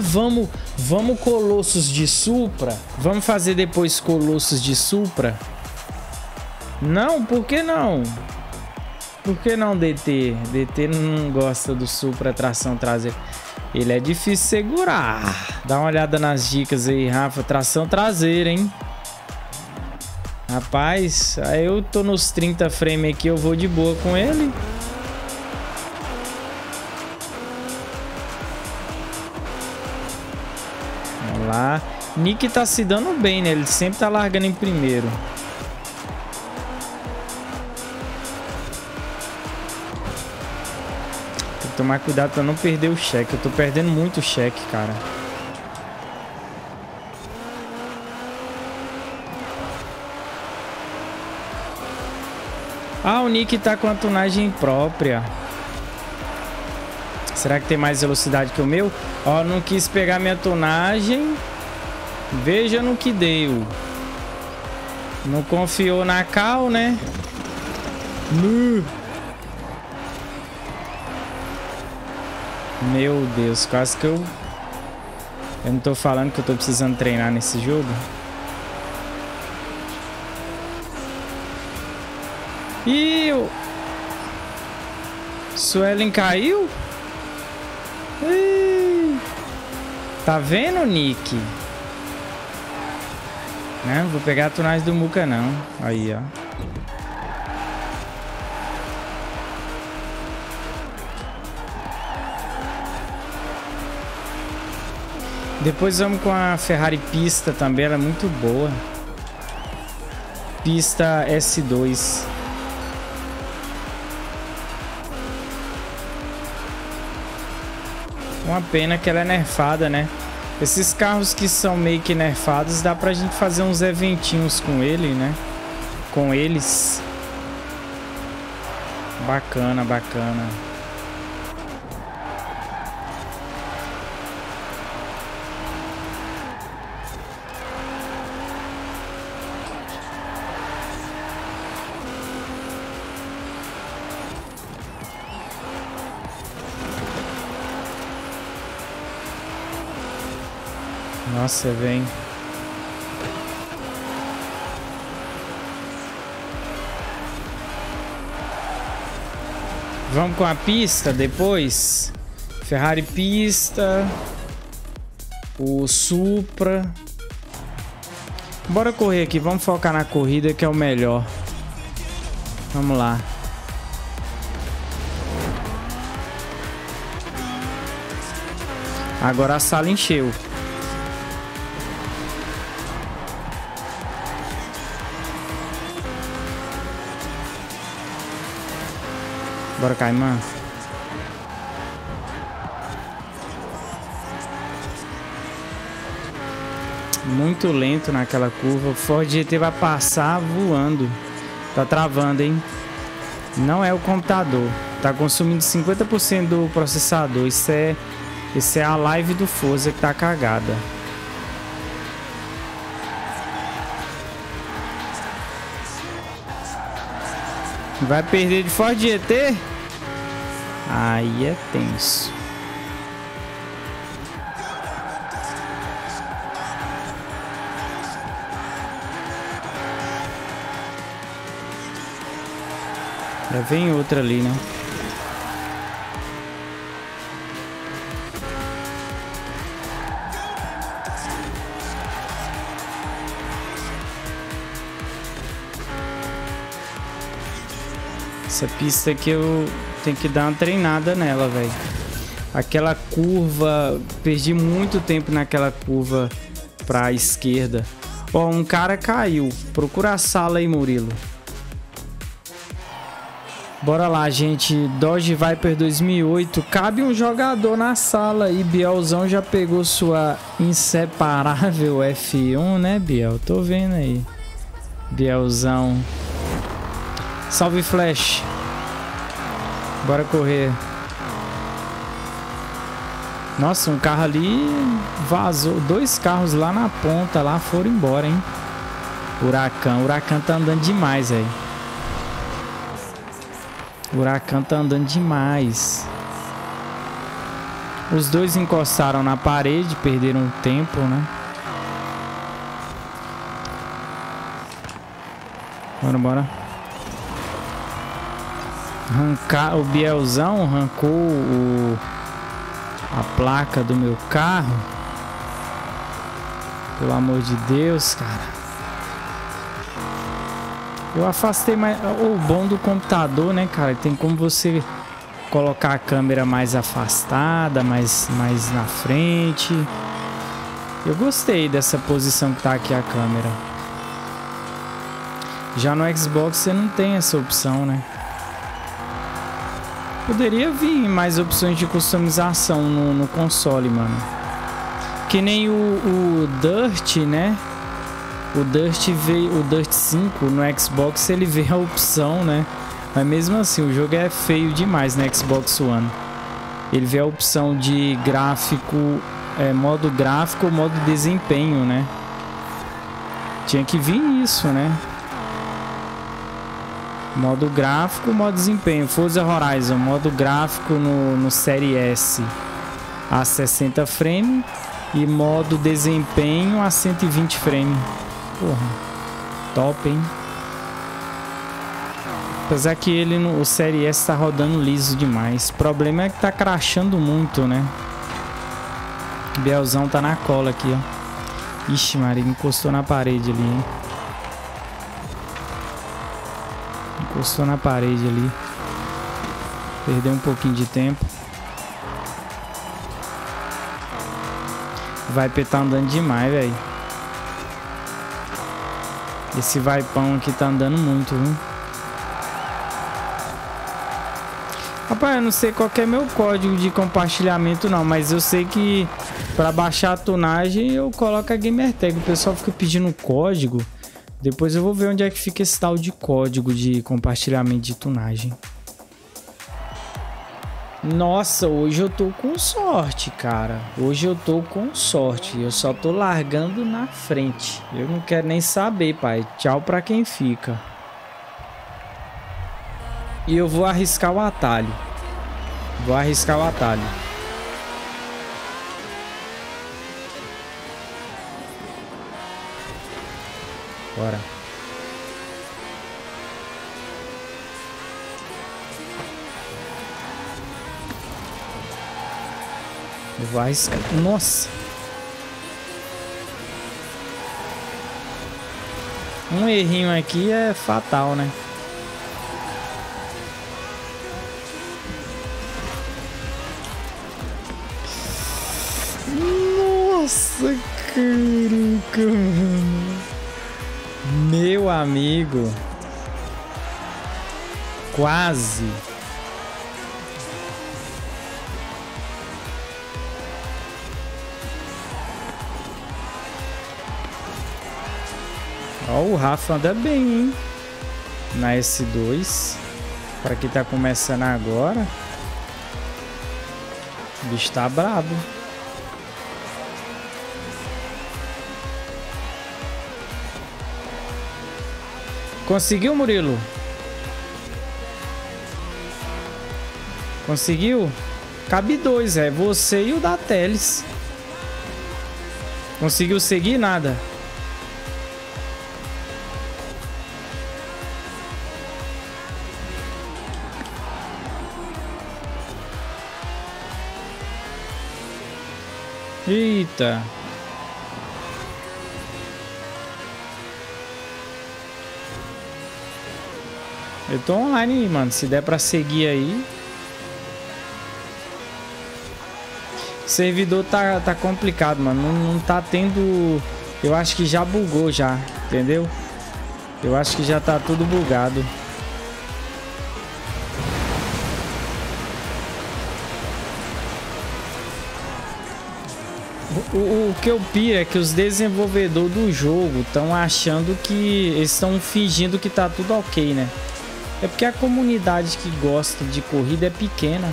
Vamos, vamos Colossos de Supra? Vamos fazer depois Colossos de Supra? Não, por que não? Por que não DT? DT não gosta do Supra tração traseira. Ele é difícil segurar. Dá uma olhada nas dicas aí, Rafa. Tração traseira, hein? Rapaz, aí eu tô nos 30 frames aqui, eu vou de boa com ele. Lá. Nick tá se dando bem, né? Ele sempre tá largando em primeiro. Tem que tomar cuidado pra não perder o cheque. Eu tô perdendo muito cheque, cara. Ah, o Nick tá com a tunagem própria. Será que tem mais velocidade que o meu? Ó, não quis pegar minha tonagem. Veja no que deu. Não confiou na Cal, né? Meu Deus, quase que eu... Eu não tô falando que eu tô precisando treinar nesse jogo. Ih, o... Suelen caiu? Tá vendo, Nick? Não, vou pegar a do Muca não. Aí, ó. Depois vamos com a Ferrari Pista também, ela é muito boa. Pista S2. Uma pena que ela é nerfada, né? Esses carros que são meio que nerfados, dá pra gente fazer uns eventinhos com ele, né? Com eles. Bacana, bacana. Nossa, vem. Vamos com a pista depois. Ferrari pista. O Supra. Bora correr aqui. Vamos focar na corrida que é o melhor. Vamos lá. Agora a sala encheu. Bora, Caimã. Muito lento naquela curva. O Ford GT vai passar voando. Tá travando, hein? Não é o computador. Tá consumindo 50% do processador. Isso é, isso é a live do Forza que tá cagada. Vai perder de Ford GT? Aí é tenso. Já vem outra ali, né? Essa pista que eu tenho que dar uma treinada nela, velho. Aquela curva, perdi muito tempo naquela curva pra esquerda. Ó, um cara caiu. Procura a sala aí, Murilo. Bora lá, gente. Dodge Viper 2008. Cabe um jogador na sala aí. Bielzão já pegou sua inseparável F1, né, Biel? Tô vendo aí. Bielzão. Salve, Flash. Bora correr. Nossa, um carro ali vazou. Dois carros lá na ponta, lá foram embora, hein? Huracan. Huracan tá andando demais, velho. Huracan tá andando demais. Os dois encostaram na parede, perderam tempo, né? Bora, bora. Arrancar o Bielzão arrancou o, a placa do meu carro. Pelo amor de Deus, cara. Eu afastei mais. O bom do computador, né, cara? Tem como você colocar a câmera mais afastada, mais, mais na frente. Eu gostei dessa posição que tá aqui a câmera. Já no Xbox você não tem essa opção, né? Poderia vir mais opções de customização no, no console, mano. Que nem o, o Dirt, né? O Dirt veio, o Dirt 5 no Xbox ele veio a opção, né? Mas mesmo assim, o jogo é feio demais no Xbox One. Ele vê a opção de gráfico, é, modo gráfico ou modo desempenho, né? Tinha que vir isso, né? Modo gráfico, modo desempenho. Forza Horizon, modo gráfico no, no Série S a 60 frames e modo desempenho a 120 frames. Porra, top, hein? Apesar que ele o Série S tá rodando liso demais. O problema é que tá crachando muito, né? Bielzão tá na cola aqui, ó. Ixi, Maria, encostou na parede ali, hein? Encostou na parede ali. Perdeu um pouquinho de tempo. Vai tá andando demais, velho. Esse vaipão aqui tá andando muito, viu? Rapaz, eu não sei qual é meu código de compartilhamento não, mas eu sei que para baixar a tunagem eu coloco a Gamertag. O pessoal fica pedindo código. Depois eu vou ver onde é que fica esse tal de código de compartilhamento de tunagem. Nossa, hoje eu tô com sorte, cara. Hoje eu tô com sorte. Eu só tô largando na frente. Eu não quero nem saber, pai. Tchau pra quem fica. E eu vou arriscar o atalho. Vou arriscar o atalho. Bora. Arriscar. Nossa. Um errinho aqui é fatal, né? Nossa, caraca, mano. Amigo. Quase. Ó, o Rafa anda bem, hein? Na S2. Para quem tá começando agora. O bicho tá brabo. Conseguiu, Murilo? Conseguiu? Cabe dois, é você e o da Teles. Conseguiu seguir? Nada. Eita. Eu tô online, mano. Se der pra seguir aí. Servidor tá, tá complicado, mano. Não, não tá tendo. Eu acho que já bugou já, entendeu? Eu acho que já tá tudo bugado. O, o, que eu piro é que os desenvolvedores do jogo estão achando que eles estão fingindo que tá tudo ok, né? É porque a comunidade que gosta de corrida é pequena.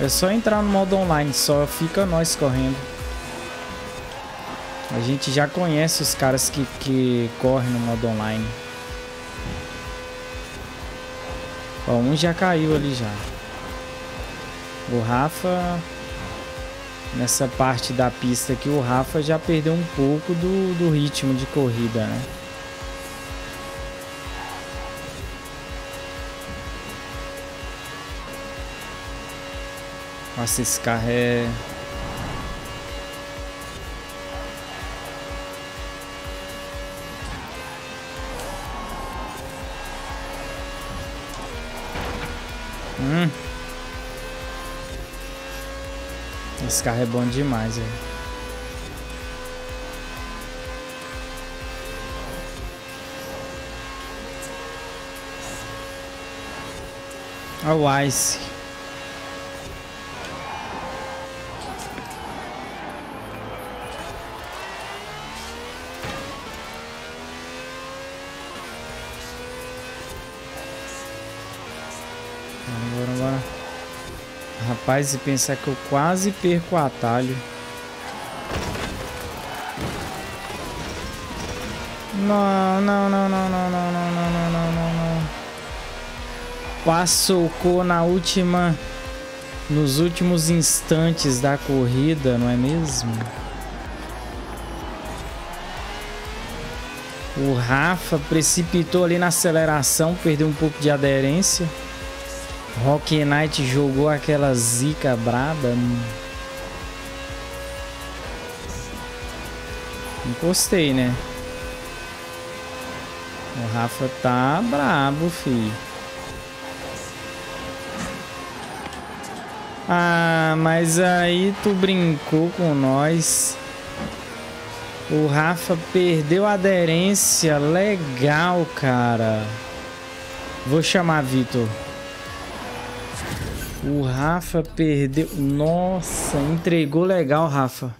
É só entrar no modo online, só fica nós correndo. A gente já conhece os caras que, que correm no modo online. Ó, um já caiu ali já. O Rafa nessa parte da pista aqui o Rafa já perdeu um pouco do, do ritmo de corrida, né? Nossa, esse carro é... Hum. Esse carro é bom demais, velho. Olha o Ice. Rapaz, e pensar que eu quase perco o atalho. Não, não, não, não, não, não, não, não, não, não, não, não. Passou na última... Nos últimos instantes da corrida, não é mesmo? O Rafa precipitou ali na aceleração, perdeu um pouco de aderência. Rock Knight jogou aquela zica braba. Encostei, né? O Rafa tá brabo, filho. Ah, mas aí tu brincou com nós. O Rafa perdeu a aderência. Legal, cara. Vou chamar Vitor. O Rafa perdeu. Nossa, entregou legal, Rafa.